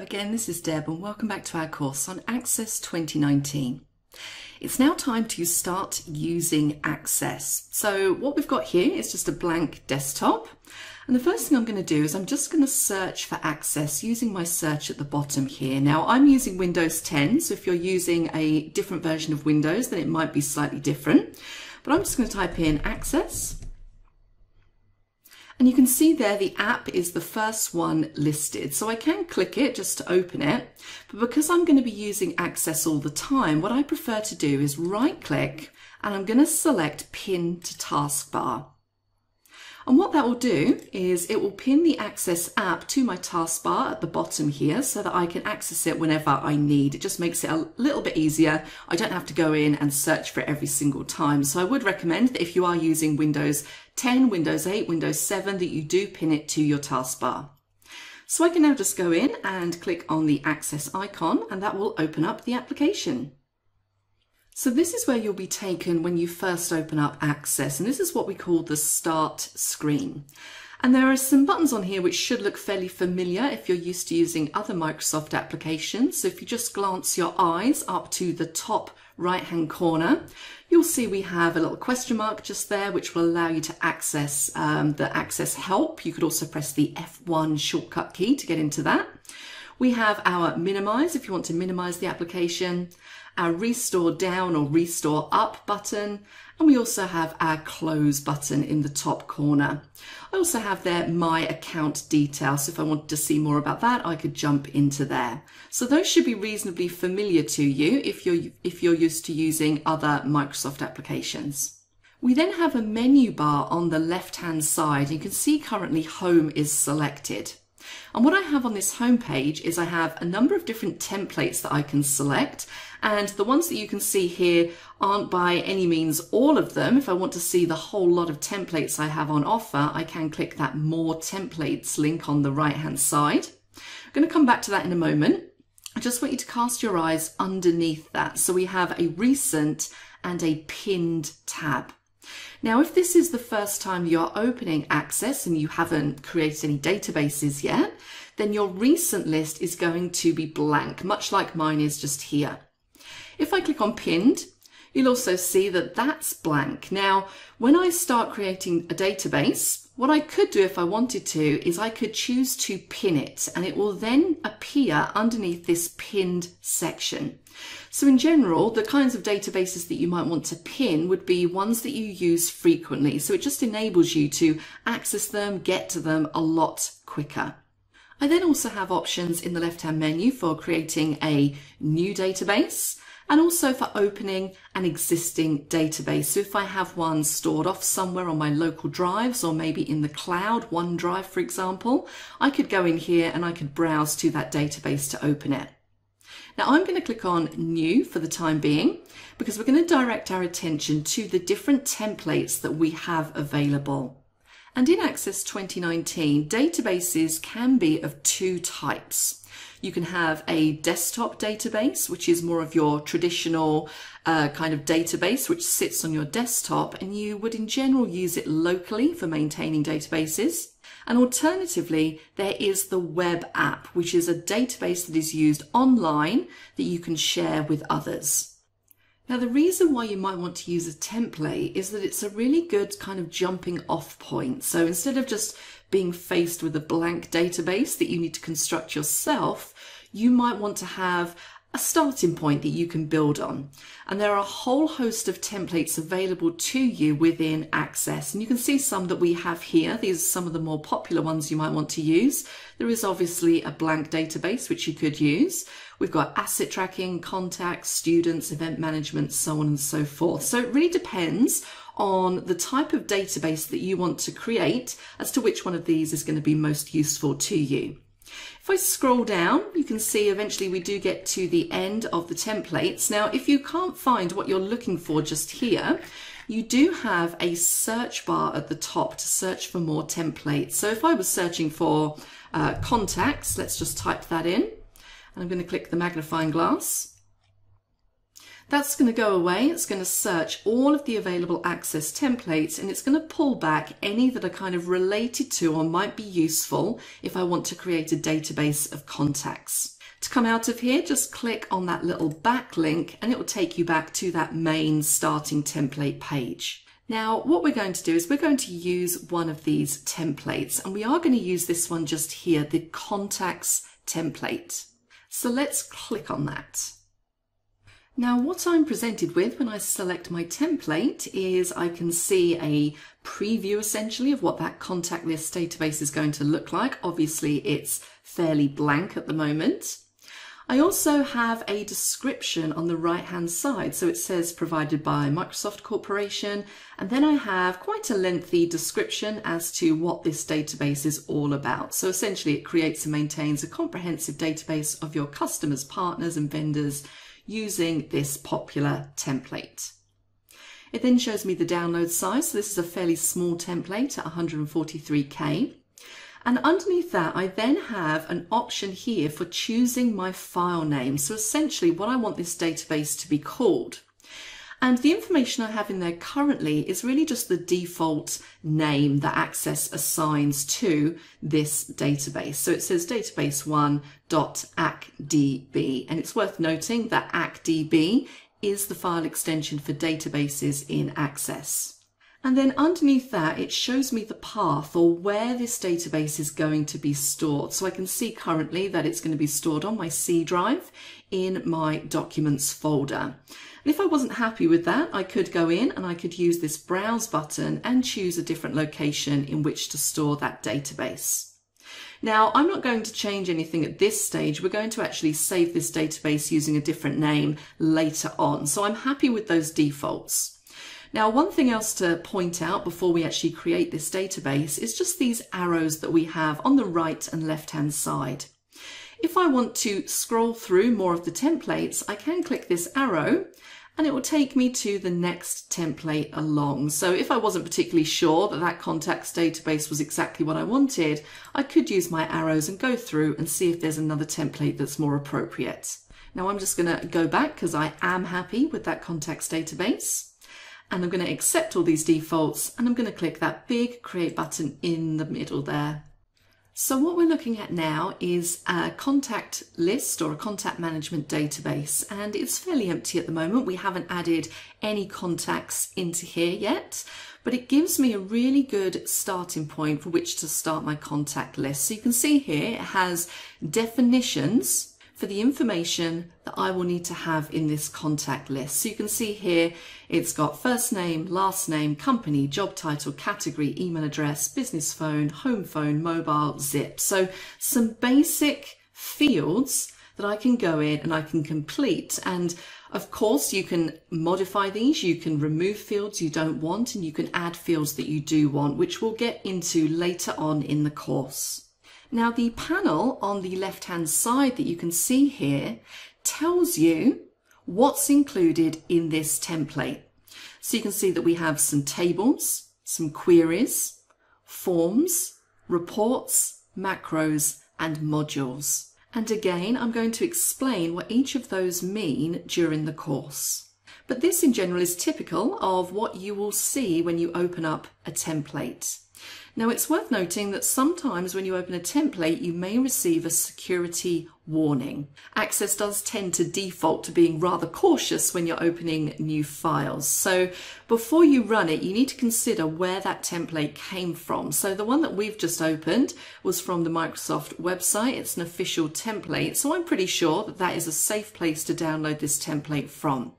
Again, this is Deb and welcome back to our course on Access 2019. It's now time to start using Access. So what we've got here is just a blank desktop and the first thing I'm going to do is I'm just going to search for Access using my search at the bottom here. Now I'm using Windows 10 so if you're using a different version of Windows then it might be slightly different but I'm just going to type in Access and you can see there the app is the first one listed. So I can click it just to open it. But because I'm going to be using Access all the time, what I prefer to do is right click and I'm going to select Pin to Taskbar. And what that will do is it will pin the Access app to my taskbar at the bottom here so that I can access it whenever I need. It just makes it a little bit easier. I don't have to go in and search for it every single time. So I would recommend that if you are using Windows 10, Windows 8, Windows 7, that you do pin it to your taskbar. So I can now just go in and click on the Access icon and that will open up the application. So this is where you'll be taken when you first open up Access, and this is what we call the Start screen. And there are some buttons on here which should look fairly familiar if you're used to using other Microsoft applications. So if you just glance your eyes up to the top right hand corner, you'll see we have a little question mark just there which will allow you to access um, the Access Help. You could also press the F1 shortcut key to get into that. We have our minimize if you want to minimize the application our restore down or restore up button, and we also have our close button in the top corner. I also have there my account details. So if I wanted to see more about that, I could jump into there. So those should be reasonably familiar to you if you're, if you're used to using other Microsoft applications. We then have a menu bar on the left hand side. You can see currently home is selected. And what I have on this home page is I have a number of different templates that I can select. And the ones that you can see here aren't by any means all of them. If I want to see the whole lot of templates I have on offer, I can click that more templates link on the right hand side. I'm going to come back to that in a moment. I just want you to cast your eyes underneath that. So we have a recent and a pinned tab. Now, if this is the first time you're opening Access and you haven't created any databases yet, then your recent list is going to be blank, much like mine is just here. If I click on pinned, you'll also see that that's blank. Now, when I start creating a database, what I could do if I wanted to is I could choose to pin it and it will then appear underneath this pinned section. So in general, the kinds of databases that you might want to pin would be ones that you use frequently. So it just enables you to access them, get to them a lot quicker. I then also have options in the left-hand menu for creating a new database and also for opening an existing database. So if I have one stored off somewhere on my local drives or maybe in the cloud, OneDrive for example, I could go in here and I could browse to that database to open it. Now I'm going to click on new for the time being because we're going to direct our attention to the different templates that we have available. And in Access 2019, databases can be of two types. You can have a desktop database, which is more of your traditional uh, kind of database, which sits on your desktop, and you would in general use it locally for maintaining databases. And alternatively, there is the web app, which is a database that is used online that you can share with others. Now, the reason why you might want to use a template is that it's a really good kind of jumping off point. So instead of just being faced with a blank database that you need to construct yourself, you might want to have a starting point that you can build on. And there are a whole host of templates available to you within Access. And you can see some that we have here. These are some of the more popular ones you might want to use. There is obviously a blank database, which you could use. We've got asset tracking, contacts, students, event management, so on and so forth. So it really depends on the type of database that you want to create as to which one of these is going to be most useful to you. If I scroll down, you can see eventually we do get to the end of the templates. Now, if you can't find what you're looking for just here, you do have a search bar at the top to search for more templates. So if I was searching for uh, contacts, let's just type that in. And I'm going to click the magnifying glass. That's going to go away. It's going to search all of the available Access templates and it's going to pull back any that are kind of related to or might be useful if I want to create a database of contacts. To come out of here, just click on that little backlink and it will take you back to that main starting template page. Now, what we're going to do is we're going to use one of these templates and we are going to use this one just here, the contacts template. So let's click on that. Now what I'm presented with when I select my template is I can see a preview essentially of what that contact list database is going to look like. Obviously it's fairly blank at the moment. I also have a description on the right hand side. So it says provided by Microsoft Corporation. And then I have quite a lengthy description as to what this database is all about. So essentially it creates and maintains a comprehensive database of your customers, partners and vendors using this popular template. It then shows me the download size. So this is a fairly small template at 143K. And underneath that, I then have an option here for choosing my file name. So essentially what I want this database to be called. And the information I have in there currently is really just the default name that Access assigns to this database. So it says database1.accdb. And it's worth noting that accdb is the file extension for databases in Access. And then underneath that, it shows me the path or where this database is going to be stored. So I can see currently that it's going to be stored on my C drive in my documents folder. And if I wasn't happy with that, I could go in and I could use this browse button and choose a different location in which to store that database. Now, I'm not going to change anything at this stage. We're going to actually save this database using a different name later on. So I'm happy with those defaults. Now, one thing else to point out before we actually create this database is just these arrows that we have on the right and left hand side. If I want to scroll through more of the templates, I can click this arrow and it will take me to the next template along. So if I wasn't particularly sure that that contacts database was exactly what I wanted, I could use my arrows and go through and see if there's another template that's more appropriate. Now I'm just going to go back because I am happy with that contacts database. And I'm going to accept all these defaults and I'm going to click that big create button in the middle there. So what we're looking at now is a contact list or a contact management database and it's fairly empty at the moment. We haven't added any contacts into here yet, but it gives me a really good starting point for which to start my contact list. So you can see here it has definitions for the information that I will need to have in this contact list. So you can see here, it's got first name, last name, company, job title, category, email address, business phone, home phone, mobile, zip. So some basic fields that I can go in and I can complete. And of course, you can modify these. You can remove fields you don't want and you can add fields that you do want, which we'll get into later on in the course. Now the panel on the left hand side that you can see here tells you what's included in this template. So you can see that we have some tables, some queries, forms, reports, macros and modules. And again, I'm going to explain what each of those mean during the course. But this in general is typical of what you will see when you open up a template. Now it's worth noting that sometimes when you open a template, you may receive a security warning. Access does tend to default to being rather cautious when you're opening new files. So before you run it, you need to consider where that template came from. So the one that we've just opened was from the Microsoft website. It's an official template. So I'm pretty sure that that is a safe place to download this template from.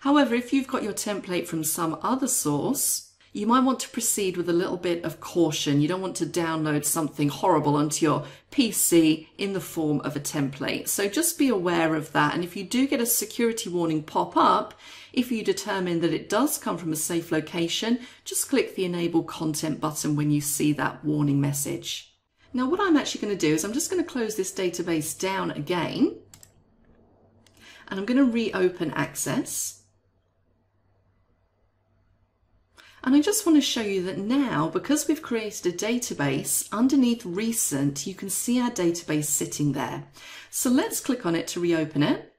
However, if you've got your template from some other source, you might want to proceed with a little bit of caution. You don't want to download something horrible onto your PC in the form of a template. So just be aware of that. And if you do get a security warning pop up, if you determine that it does come from a safe location, just click the enable content button when you see that warning message. Now what I'm actually going to do is I'm just going to close this database down again and I'm going to reopen access. And I just want to show you that now, because we've created a database, underneath recent, you can see our database sitting there. So let's click on it to reopen it.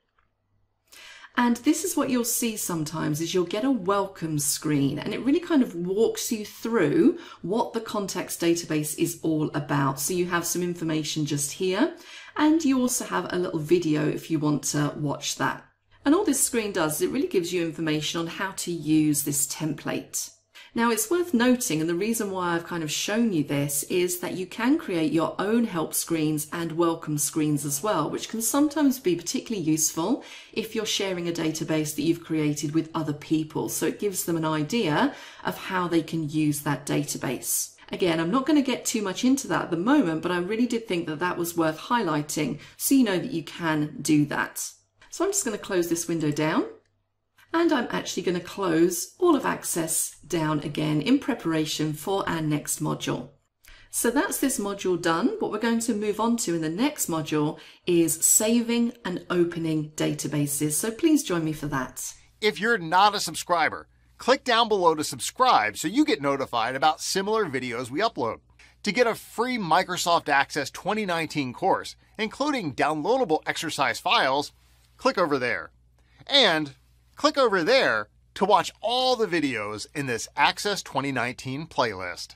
And this is what you'll see sometimes is you'll get a welcome screen and it really kind of walks you through what the context database is all about. So you have some information just here and you also have a little video if you want to watch that. And all this screen does is it really gives you information on how to use this template. Now it's worth noting, and the reason why I've kind of shown you this is that you can create your own help screens and welcome screens as well, which can sometimes be particularly useful if you're sharing a database that you've created with other people. So it gives them an idea of how they can use that database. Again, I'm not going to get too much into that at the moment, but I really did think that that was worth highlighting so you know that you can do that. So I'm just going to close this window down and I'm actually going to close all of Access down again in preparation for our next module. So that's this module done. What we're going to move on to in the next module is saving and opening databases. So please join me for that. If you're not a subscriber, click down below to subscribe so you get notified about similar videos we upload. To get a free Microsoft Access 2019 course, including downloadable exercise files, click over there. And Click over there to watch all the videos in this Access 2019 playlist.